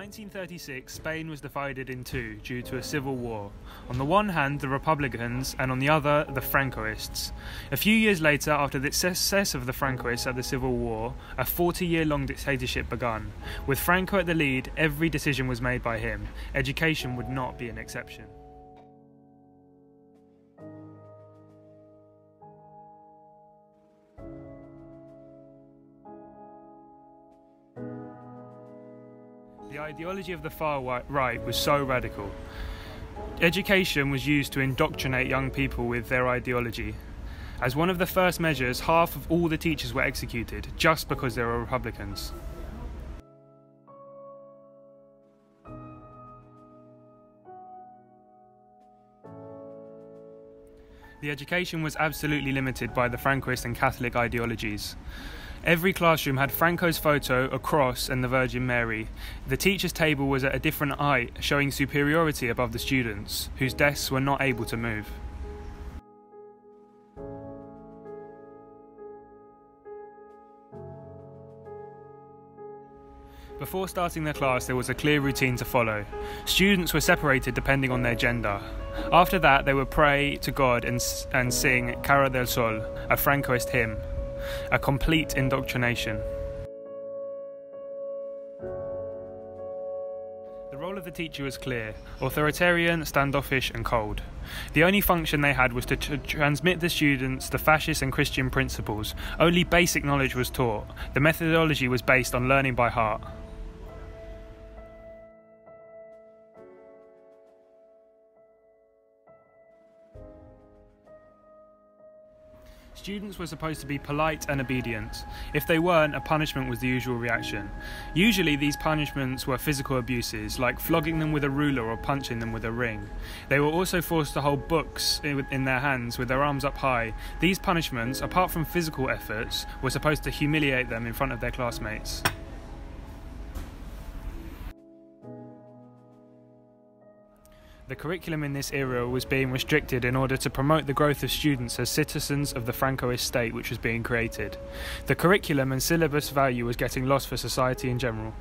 1936, Spain was divided in two due to a civil war. On the one hand, the Republicans, and on the other, the Francoists. A few years later, after the success of the Francoists at the Civil War, a 40 year long dictatorship began. With Franco at the lead, every decision was made by him. Education would not be an exception. The ideology of the far right was so radical. Education was used to indoctrinate young people with their ideology. As one of the first measures, half of all the teachers were executed just because they were Republicans. The education was absolutely limited by the Francoist and Catholic ideologies. Every classroom had Franco's photo, a cross, and the Virgin Mary. The teacher's table was at a different height, showing superiority above the students, whose desks were not able to move. Before starting their class, there was a clear routine to follow. Students were separated depending on their gender. After that, they would pray to God and, and sing Cara al Sol, a Francoist hymn a complete indoctrination. The role of the teacher was clear authoritarian, standoffish, and cold. The only function they had was to t- transmit the students the fascist and Christian principles. Only basic knowledge was taught. The methodology was based on learning by heart. Students were supposed to be polite and obedient. If they weren't, a punishment was the usual reaction. Usually, these punishments were physical abuses, like flogging them with a ruler or punching them with a ring. They were also forced to hold books in their hands with their arms up high. These punishments, apart from physical efforts, were supposed to humiliate them in front of their classmates. The curriculum in this era was being restricted in order to promote the growth of students as citizens of the Francoist state which was being created. The curriculum and syllabus value was getting lost for society in general.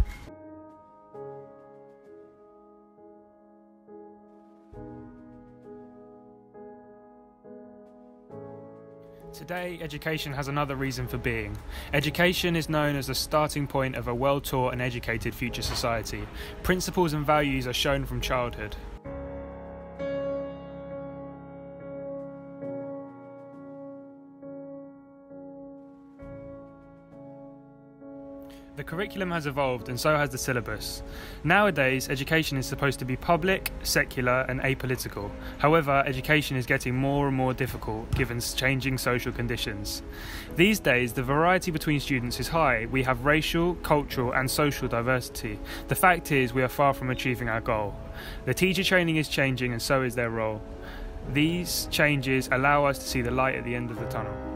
Today, education has another reason for being. Education is known as the starting point of a well taught and educated future society. Principles and values are shown from childhood. The curriculum has evolved and so has the syllabus. Nowadays, education is supposed to be public, secular, and apolitical. However, education is getting more and more difficult given changing social conditions. These days, the variety between students is high. We have racial, cultural, and social diversity. The fact is, we are far from achieving our goal. The teacher training is changing, and so is their role. These changes allow us to see the light at the end of the tunnel.